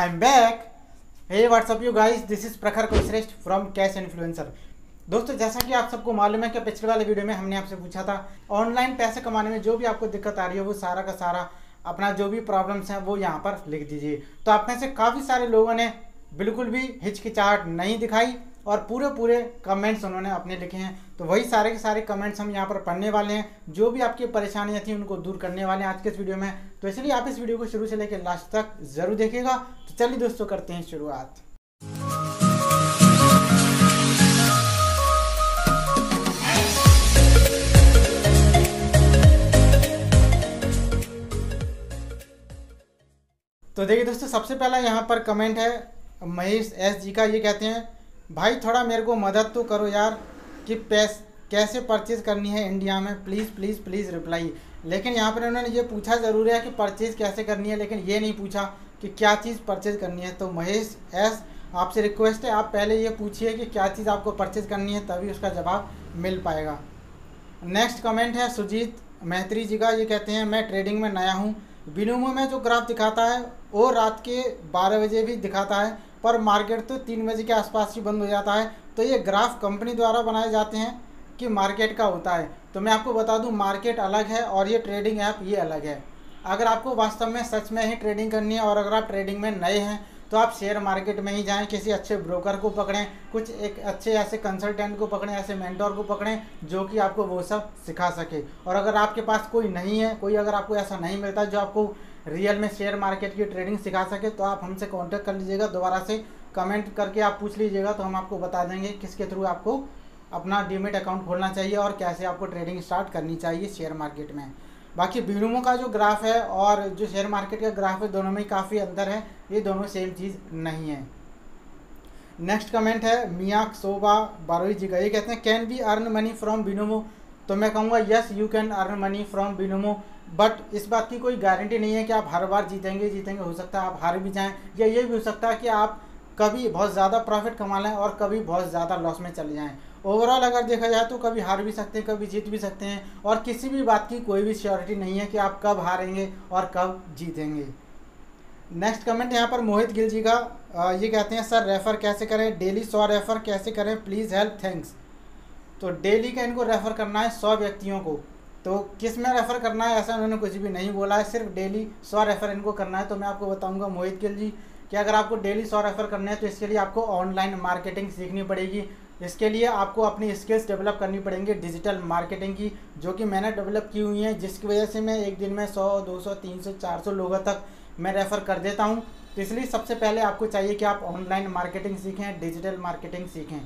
I am back hey what's up you guys this is Prakhar Kushreshtha from cash influencer दोस्तों, जैसा कि आप सबको मालूम है कि पिछले वाले वीडियो में हमने आपसे पूछा था, ऑनलाइन पैसे कमाने में जो भी आपको दिक्कत आ रही है, वो सारा का सारा अपना जो भी प्रॉब्लम्स हैं, वो यहाँ पर लिख दीजिए। तो आप में से काफ़ी सारे लोगों ने बिल्कुल भी हिचकिचाहट नहीं दिखाई। और पूरे पूरे कमेंट्स उन्होंने अपने लिखे हैं। तो वही सारे के सारे कमेंट्स हम यहाँ पर पढ़ने वाले हैं। जो भी आपकी परेशानियाँ थी उनको दूर करने वाले हैं आज के इस वीडियो में। तो इसलिए आप इस वीडियो को शुरू से लेकर लास्ट तक ज़रूर देखेगा तो चलिए दोस्तों करते हैं शुरुआत। तो देखिए दोस्तों, सबसे पहला यहाँ पर कमेंट है महेश एस जी का। ये कहते हैं भाई, थोड़ा मेरे को मदद तो करो यार, कि पैस, कैसे परचेज़ करनी है इंडिया में? प्लीज़ प्लीज़ प्लीज़ रिप्लाई लेकिन यहाँ पर उन्होंने ये पूछा ज़रूर है कि परचेज़ कैसे करनी है, लेकिन ये नहीं पूछा कि क्या चीज़ परचेज़ करनी है। तो महेश एस, आपसे रिक्वेस्ट है, आप पहले ये पूछिए कि क्या चीज़ आपको परचेज़ करनी है, तभी उसका जवाब मिल पाएगा। नेक्स्ट कमेंट है सुजीत मैत्री जी का, ये कहते हैं, मैं ट्रेडिंग में नया हूँ। बिनोमो में जो ग्राफ दिखाता है, वो रात के 12 बजे भी दिखाता है। पर मार्केट तो तीन बजे के आसपास ही बंद हो जाता है। तो ये ग्राफ कंपनी द्वारा बनाए जाते हैं कि मार्केट का होता है। तो मैं आपको बता दूँ, मार्केट अलग है और ये ट्रेडिंग ऐप ये अलग है। अगर आपको वास्तव में सच में ही ट्रेडिंग करनी है और अगर आप ट्रेडिंग में नए हैं तो आप शेयर मार्केट में ही जाएँ, किसी अच्छे ब्रोकर को पकड़ें, कुछ एक अच्छे ऐसे कंसल्टेंट को पकड़ें, ऐसे मेंटोर को पकड़ें, जो कि आपको वो सब सिखा सके। और अगर आपके पास कोई नहीं है, कोई अगर आपको ऐसा नहीं मिलता जो आपको रियल में शेयर मार्केट की ट्रेडिंग सिखा सके तो आप हमसे कॉन्टेक्ट कर लीजिएगा, दोबारा से कमेंट करके आप पूछ लीजिएगा तो हम आपको बता देंगे किसके थ्रू आपको अपना डीमेट अकाउंट खोलना चाहिए और कैसे आपको ट्रेडिंग स्टार्ट करनी चाहिए शेयर मार्केट में। बाकी बिनुमो का जो ग्राफ है और जो शेयर मार्केट का ग्राफ है, दोनों में काफ़ी अंतर है, ये दोनों सेम चीज़ नहीं है। नेक्स्ट कमेंट है, मियाँ शोभा बारोई जी का। ये कहते हैं can be earn money from Binomo तो मैं कहूँगा yes you can earn money from Binomo but इस बात की कोई गारंटी नहीं है कि आप हर बार जीतेंगे जीतेंगे, हो सकता है आप हार भी जाएँ, या ये भी हो सकता है कि आप कभी बहुत ज़्यादा प्रॉफिट कमा लें और कभी बहुत ज़्यादा लॉस में चले जाएँ। ओवरऑल अगर देखा जाए तो कभी हार भी सकते हैं, कभी जीत भी सकते हैं, और किसी भी बात की कोई भी श्योरिटी नहीं है कि आप कब हारेंगे और कब जीतेंगे। नेक्स्ट कमेंट यहाँ पर मोहित गिल जी का ये कहते हैं, सर रेफ़र कैसे करें? डेली सौ रेफ़र कैसे करें? प्लीज़ हेल्प थैंक्स तो डेली का इनको रेफ़र करना है सौ व्यक्तियों को। तो किसमें रेफ़र करना है? ऐसा उन्होंने कुछ भी नहीं बोला है। सिर्फ़ डेली सौ रेफ़र इनको करना है। तो मैं आपको बताऊँगा मोहित गिल जी कि अगर आपको डेली सौ रेफ़र करना है तो इसके लिए आपको ऑनलाइन मार्केटिंग सीखनी पड़ेगी। इसके लिए आपको अपनी स्किल्स डेवलप करनी पड़ेंगी डिजिटल मार्केटिंग की जो कि मैंने डेवलप की हुई है जिसकी वजह से मैं एक दिन में 100, 200, 300, 400 लोगों तक मैं रेफ़र कर देता हूँ। तो इसलिए सबसे पहले आपको चाहिए कि आप ऑनलाइन मार्केटिंग सीखें डिजिटल मार्केटिंग सीखें।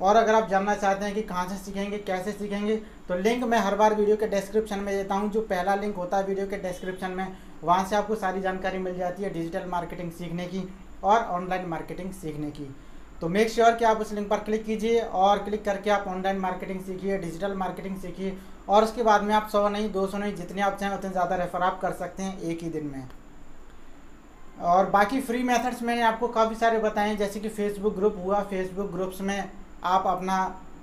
और अगर आप जानना चाहते हैं कि कहाँ से सीखेंगे, कैसे सीखेंगे तो लिंक मैं हर बार वीडियो के डिस्क्रिप्शन में देता हूँ। जो पहला लिंक होता है वीडियो के डिस्क्रिप्शन में, वहाँ से आपको सारी जानकारी मिल जाती है डिजिटल मार्केटिंग सीखने की और ऑनलाइन मार्केटिंग सीखने की। तो मेक श्योर sure कि आप उस लिंक पर क्लिक कीजिए और क्लिक करके आप ऑनलाइन मार्केटिंग सीखिए डिजिटल मार्केटिंग सीखिए और उसके बाद में आप सौ नहीं, दो सौ नहीं, जितने आप चाहें उतने ज़्यादा रेफर आप कर सकते हैं एक ही दिन में। और बाकी फ्री मेथड्स मैंने आपको काफ़ी सारे बताए जैसे कि फेसबुक ग्रुप हुआ फेसबुक ग्रुप्स में आप अपना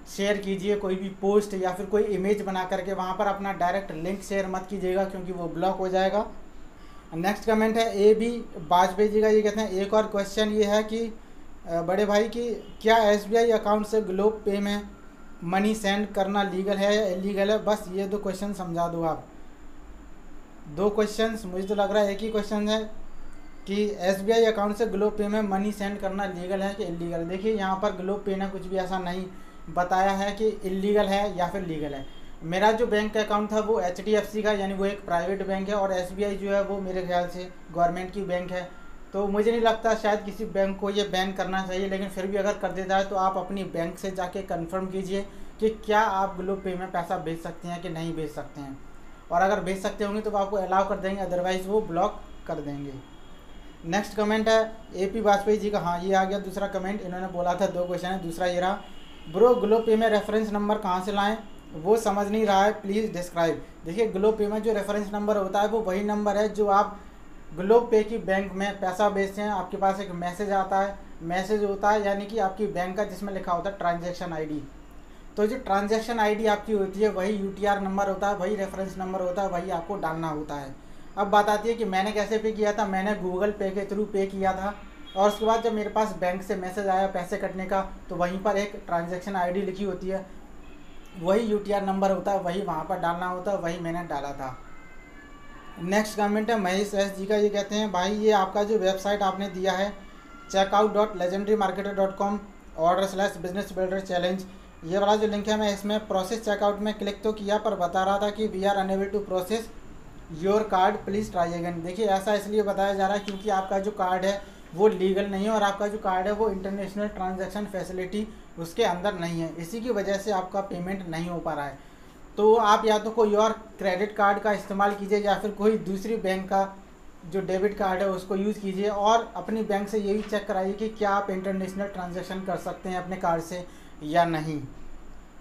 शेयर कीजिए, कोई भी पोस्ट या फिर कोई इमेज बना करके वहाँ पर अपना डायरेक्ट लिंक शेयर मत कीजिएगा क्योंकि वो ब्लॉक हो जाएगा। नेक्स्ट कमेंट है ए बी वाजपेयी जी का, ये कहते हैं, एक और क्वेश्चन ये है कि बड़े भाई कि क्या एसबीआई अकाउंट से ग्लोब पे में मनी सेंड करना लीगल है या इलीगल है? बस ये दो क्वेश्चन समझा दो आप। दो क्वेश्चंस मुझे तो लग रहा है एक ही क्वेश्चन है। कि एसबीआई अकाउंट से ग्लोब पे में मनी सेंड करना लीगल है कि इलीगल देखिए, यहाँ पर ग्लोब पे ने कुछ भी ऐसा नहीं बताया है कि इलीगल है या फिर लीगल है। मेरा जो बैंक का अकाउंट था वो एच का, यानी वो एक प्राइवेट बैंक है और एसबीआई जो है वो मेरे ख्याल से गवर्नमेंट की बैंक है। तो मुझे नहीं लगता शायद किसी बैंक को ये बैन करना चाहिए, लेकिन फिर भी अगर कर देता है तो आप अपनी बैंक से जाके कंफर्म कीजिए कि क्या आप ग्लो पे में पैसा भेज सकते हैं कि नहीं भेज सकते हैं। और अगर भेज सकते होंगे तो आपको अलाउ कर देंगे अदरवाइज़ वो ब्लॉक कर देंगे। नेक्स्ट कमेंट है ए पी वाजपेयी जी का हाँ ये आ गया दूसरा कमेंट इन्होंने बोला था दो क्वेश्चन है, दूसरा ये रहा। ब्रो ग्लो पे में रेफरेंस नंबर कहाँ से लाएँ? वो समझ नहीं रहा है प्लीज़ डिस्क्राइब देखिए ग्लो पे में जो रेफरेंस नंबर होता है, वो वही नंबर है जो आप ग्लो पे की बैंक में पैसा भेजते हैं, आपके पास एक मैसेज आता है। मैसेज होता है, यानी कि आपकी बैंक का जिसमें लिखा होता है ट्रांजैक्शन आईडी तो जो ट्रांजैक्शन आईडी आपकी होती है, वही यूटीआर नंबर होता है, वही रेफरेंस नंबर होता है, वही आपको डालना होता है। अब बात आती है कि मैंने कैसे पे किया था? मैंने गूगल पे के थ्रू पे किया था। और उसके बाद जब मेरे पास बैंक से मैसेज आया पैसे कटने का तो वहीं पर एक ट्रांजेक्शन आईडी लिखी होती है। वही यूटीआर नंबर होता है वही वहाँ पर डालना होता है वही मैंने डाला था। नेक्स्ट कमेंट है महेश एस जी का, ये कहते हैं, भाई, ये आपका जो वेबसाइट आपने दिया है checkout dot legendary marketer dot com order slash business builder challenge ये वाला जो लिंक है, मैं इसमें प्रोसेस चेकआउट में क्लिक तो किया, पर बता रहा था कि we are unable to process your card please try again देखिए, ऐसा इसलिए बताया जा रहा है क्योंकि आपका जो कार्ड है, वो लीगल नहीं है और आपका जो कार्ड है, वो इंटरनेशनल ट्रांजैक्शन फैसिलिटी उसके अंदर नहीं है। इसी की वजह से आपका पेमेंट नहीं हो पा रहा है। तो आप या तो कोई और क्रेडिट कार्ड का इस्तेमाल कीजिए या फिर कोई दूसरी बैंक का जो डेबिट कार्ड है, उसको यूज़ कीजिए और अपनी बैंक से ये भी चेक कराइए कि क्या आप इंटरनेशनल ट्रांजेक्शन कर सकते हैं अपने कार्ड से या नहीं।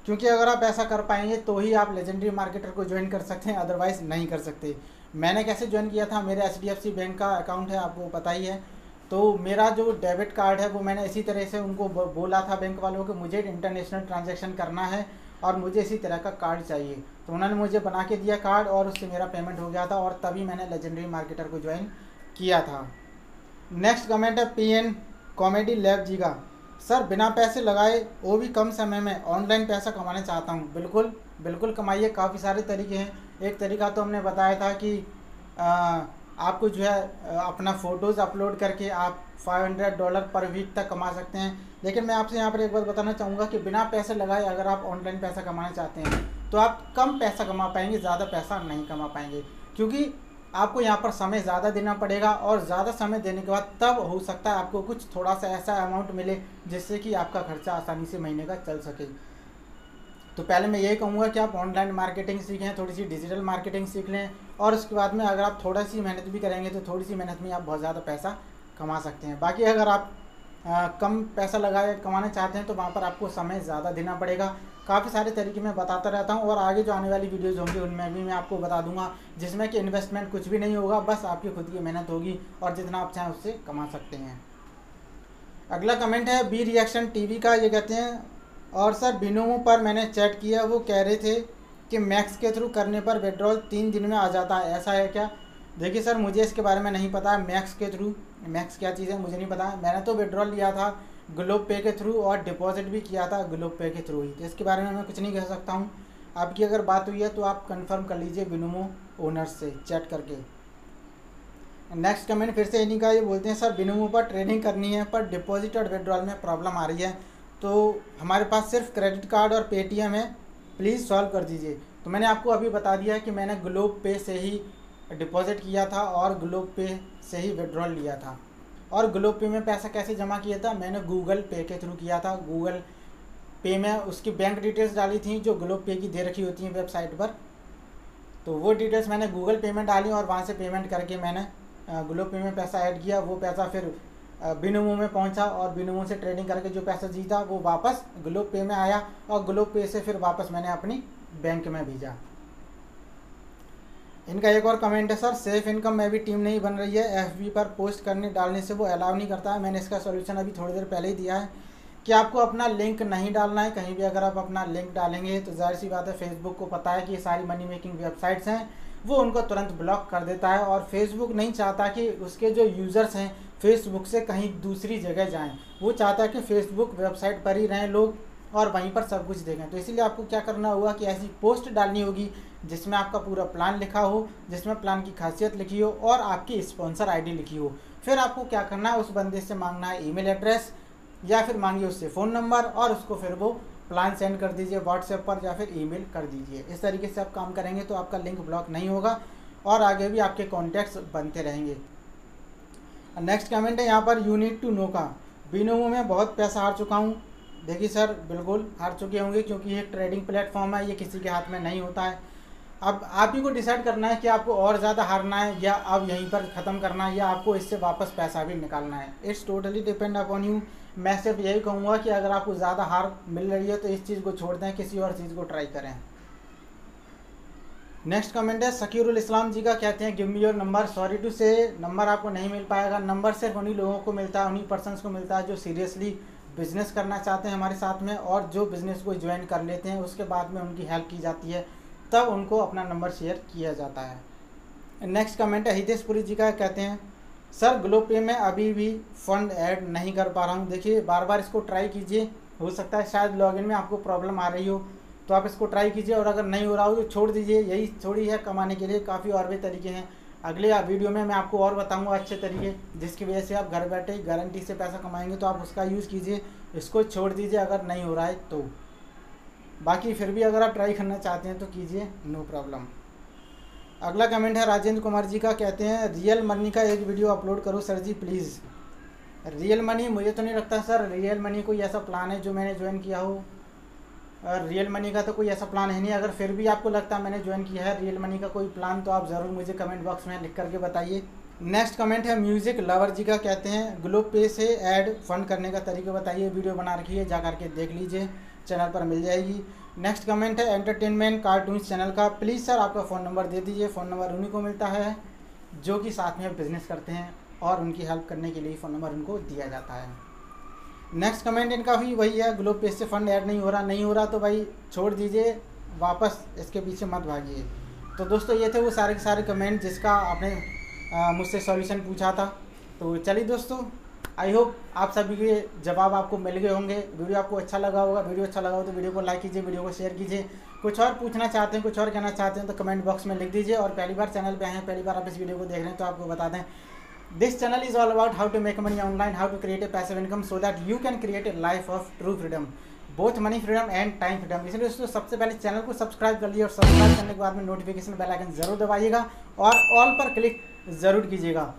क्योंकि अगर आप ऐसा कर पाएँगे तो ही आप लेजेंडरी मार्केटर को ज्वाइन कर सकते हैं अदरवाइज़ नहीं कर सकते। मैंने कैसे ज्वाइन किया था? मेरे एच बैंक का अकाउंट है, आपको पता ही है। तो मेरा जो डेबिट कार्ड है, वो मैंने इसी तरह से उनको बोला था बैंक वालों को, मुझे इंटरनेशनल ट्रांजेक्शन करना है और मुझे इसी तरह का कार्ड चाहिए। तो उन्होंने मुझे बना के दिया कार्ड और उससे मेरा पेमेंट हो गया था और तभी मैंने लेजेंडरी मार्केटर को ज्वाइन किया था। नेक्स्ट कमेंट है P N comedy lab ji का। सर बिना पैसे लगाए वो भी कम समय में ऑनलाइन पैसा कमाना चाहता हूँ। बिल्कुल बिल्कुल कमाइए। काफ़ी सारे तरीके हैं। एक तरीका तो हमने बताया था कि आ, आपको जो है अपना फ़ोटोज़ अपलोड करके आप 500 डॉलर पर वीक तक कमा सकते हैं। लेकिन मैं आपसे यहाँ पर एक बात बताना चाहूँगा कि बिना पैसे लगाए अगर आप ऑनलाइन पैसा कमाना चाहते हैं तो आप कम पैसा कमा पाएँगे ज़्यादा पैसा नहीं कमा पाएँगे। क्योंकि आपको यहाँ पर समय ज़्यादा देना पड़ेगा और ज़्यादा समय देने के बाद तब हो सकता है आपको कुछ थोड़ा सा ऐसा अमाउंट मिले जिससे कि आपका खर्चा आसानी से महीने का चल सके। तो पहले मैं यही कहूँगा कि आप ऑनलाइन मार्केटिंग सीखें थोड़ी सी डिजिटल मार्केटिंग सीख लें और उसके बाद में अगर आप थोड़ा सी मेहनत भी करेंगे तो थोड़ी सी मेहनत में आप बहुत ज़्यादा पैसा कमा सकते हैं। बाकी अगर आप आ, कम पैसा लगाए कमाना चाहते हैं तो वहाँ पर आपको समय ज़्यादा देना पड़ेगा। काफ़ी सारे तरीके मैं बताता रहता हूँ और आगे जो आने वाली वीडियोज़ होंगी, उनमें भी मैं आपको बता दूँगा, जिसमें कि इन्वेस्टमेंट कुछ भी नहीं होगा, बस आपकी खुद की मेहनत होगी और जितना आप चाहें उससे कमा सकते हैं। अगला कमेंट है बी रिएक्शन टीवी का, ये कहते हैं, और सर, बिनोमो पर मैंने चैट किया, वो कह रहे थे कि मैक्स के थ्रू करने पर विड्रॉल तीन दिन में आ जाता है, ऐसा है क्या? देखिए सर, मुझे इसके बारे में नहीं पता मैक्स के थ्रू मैक्स क्या चीज़ है, मुझे नहीं पता। मैंने तो विड्रॉल लिया था ग्लोब पे के थ्रू और डिपॉजिट भी किया था ग्लोब पे के थ्रू ही। तो इसके बारे में मैं कुछ नहीं कह सकता हूँ। आपकी अगर बात हुई है तो आप कंफर्म कर लीजिए बिनोमो ओनर से चैट करके। नेक्स्ट कमेंट फिर से इन्हीं का, ये बोलते हैं, सर बिनोमो पर ट्रेडिंग करनी है, पर डिपॉजिट और विड्रॉल में प्रॉब्लम आ रही है। तो हमारे पास सिर्फ़ क्रेडिट कार्ड और पेटीएम है। प्लीज़ सॉल्व कर दीजिए। तो मैंने आपको अभी बता दिया कि मैंने ग्लोब पे से ही डिपॉजिट किया था और ग्लोब पे से ही विड्रॉल लिया था। और ग्लोब पे में पैसा कैसे जमा किया था? मैंने गूगल पे के थ्रू किया था। गूगल पे में उसकी बैंक डिटेल्स डाली थी, जो ग्लोब पे की दे रखी होती हैं वेबसाइट पर। तो वो डिटेल्स मैंने गूगल पे में डाली और वहाँ से पेमेंट करके मैंने ग्लोब पे में पैसा ऐड किया। वो पैसा फिर बिनोमो में पहुँचा और बिनोमो से ट्रेडिंग करके जो पैसा जीता, वो वापस ग्लोब पे में आया और ग्लोब पे से फिर वापस मैंने अपनी बैंक में भेजा। इनका एक और कमेंट है, सर सेफ़ इनकम में भी टीम नहीं बन रही है। एफबी पर पोस्ट करने डालने से वो अलाउ नहीं करता है। मैंने इसका सोल्यूशन अभी थोड़ी देर पहले ही दिया है। कि आपको अपना लिंक नहीं डालना है? कहीं भी अगर आप अपना लिंक डालेंगे तो ज़ाहिर सी बात है फेसबुक को पता है कि ये सारी मनी मेकिंग वेबसाइट्स हैं। वो उनको तुरंत ब्लॉक कर देता है और फेसबुक नहीं चाहता कि उसके जो यूज़र्स हैं फेसबुक से कहीं दूसरी जगह जाएँ। वो चाहता है कि फेसबुक वेबसाइट पर ही रहें। लोग और वहीं पर सब कुछ देखें। तो इसीलिए आपको क्या करना होगा कि ऐसी पोस्ट डालनी होगी, जिसमें आपका पूरा प्लान लिखा हो, जिसमें प्लान की खासियत लिखी हो और आपकी स्पॉन्सर आईडी लिखी हो। फिर आपको क्या करना है, उस बंदे से मांगना है ईमेल एड्रेस या फिर मांगिए उससे फ़ोन नंबर और उसको फिर वो प्लान सेंड कर दीजिए व्हाट्सएप पर या फिर ईमेल कर दीजिए। इस तरीके से आप काम करेंगे तो आपका लिंक ब्लॉक नहीं होगा और आगे भी आपके कॉन्टैक्ट्स बनते रहेंगे। नेक्स्ट कमेंट है यहाँ पर यू नीड टू नो का। बिनोमो में बहुत पैसा हार चुका हूँ। देखिए सर, बिल्कुल हार चुके होंगे क्योंकि ये ट्रेडिंग प्लेटफॉर्म है, ये किसी के हाथ में नहीं होता है। अब आप ही को डिसाइड करना है कि आपको और ज़्यादा हारना है या अब यहीं पर ख़त्म करना है या आपको इससे वापस पैसा भी निकालना है। It's totally depend upon you मैं सिर्फ़ यही कहूँगा कि अगर आपको ज़्यादा हार मिल रही है तो इस चीज़ को छोड़ दें, किसी और चीज़ को ट्राई करें। नेक्स्ट कमेंट है सकीरुल इस्लाम जी का कहते हैं give me your number sorry to say number आपको नहीं मिल पाएगा। नंबर सिर्फ़ उन्हीं लोगों को मिलता है, उन्हीं पर्सनस को मिलता है जो सीरियसली बिज़नेस करना चाहते हैं हमारे साथ में और जो बिज़नेस को ज्वाइन कर लेते हैं, उसके बाद में उनकी हेल्प की जाती है, तब उनको अपना नंबर शेयर किया जाता है। नेक्स्ट कमेंट है, हितेश पुरी जी का, कहते हैं, सर, ग्लो पे में अभी भी फंड ऐड नहीं कर पा रहा हूँ। देखिए बार बार इसको ट्राई कीजिए, हो सकता है शायद लॉगिन में आपको प्रॉब्लम आ रही हो तो आप इसको ट्राई कीजिए और अगर नहीं हो रहा हो तो छोड़ दीजिए। यही थोड़ी है कमाने के लिए, काफ़ी और भी तरीके हैं। अगले वीडियो में मैं आपको और बताऊँगा अच्छे तरीके, जिसकी वजह से आप घर बैठे गारंटी से पैसा कमाएँगे तो आप उसका यूज़ कीजिए, इसको छोड़ दीजिए अगर नहीं हो रहा है तो। बाकी फिर भी अगर आप ट्राई करना चाहते हैं तो कीजिए नो प्रॉब्लम अगला कमेंट है राजेंद्र कुमार जी का, कहते हैं रियल मनी का एक वीडियो अपलोड करो sir ji please real money मुझे तो नहीं लगता सर रियल मनी कोई ऐसा प्लान है जो मैंने ज्वाइन किया हो? रियल मनी का तो कोई ऐसा प्लान है नहीं। अगर फिर भी आपको लगता है मैंने ज्वाइन किया है रियल मनी का कोई प्लान तो आप ज़रूर मुझे कमेंट बॉक्स में लिख करके बताइए। नेक्स्ट कमेंट है म्यूज़िक लवर जी का, कहते हैं ग्लो पे से ऐड फंड करने का तरीका बताइए वीडियो बना रखी है, जा करके देख लीजिए चैनल पर मिल जाएगी। नेक्स्ट कमेंट है एंटरटेनमेंट कार्टून चैनल का प्लीज़ सर आपका फ़ोन नंबर दे दीजिए फ़ोन नंबर उन्हीं को मिलता है, जो कि साथ में बिज़नेस करते हैं और उनकी हेल्प करने के लिए फ़ोन नंबर उनको दिया जाता है। नेक्स्ट कमेंट इनका भी वही है ग्लोब पेज से फंड ऐड नहीं हो रहा, नहीं हो रहा तो भाई छोड़ दीजिए, वापस इसके पीछे मत भागिए। तो दोस्तों, ये थे वो सारे के सारे कमेंट जिसका आपने मुझसे सॉल्यूशन पूछा था। तो चलिए दोस्तों आई होप आप सभी के जवाब आपको मिल गए होंगे। वीडियो आपको अच्छा लगा होगा, वीडियो अच्छा लगा हो तो वीडियो को लाइक कीजिए, वीडियो को शेयर कीजिए। कुछ और पूछना चाहते हैं, कुछ और कहना चाहते हैं तो कमेंट बॉक्स में लिख दीजिए। और पहली बार चैनल पे आए हैं, पहली बार आप इस वीडियो को देख रहे हैं तो आपको बता दें this channel is all about how to make money online how to create a passive income so that you can create a life of true freedom both money freedom and time freedom इसलिए दोस्तों, सबसे पहले channel को subscribe कर लीजिए और subscribe करने के बाद में नोटिफिकेशन बेल आइकन ज़रूर दबाइएगा और ऑल पर क्लिक ज़रूर कीजिएगा।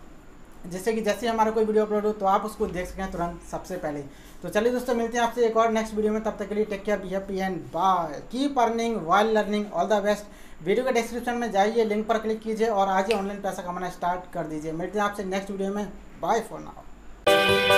जिससे कि जैसे हमारा कोई वीडियो अपलोड हो तो आप उसको देख सकें तुरंत सबसे पहले। तो चलिए दोस्तों, मिलते हैं आपसे एक और नेक्स्ट वीडियो में। तब तक के लिए take care be happy and bye keep earning while learning all the best video के डिस्क्रिप्शन में जाइए लिंक पर क्लिक कीजिए और आज ही ऑनलाइन पैसा कमाना स्टार्ट कर दीजिए। मिलते हैं आपसे नेक्स्ट वीडियो में। Bye for now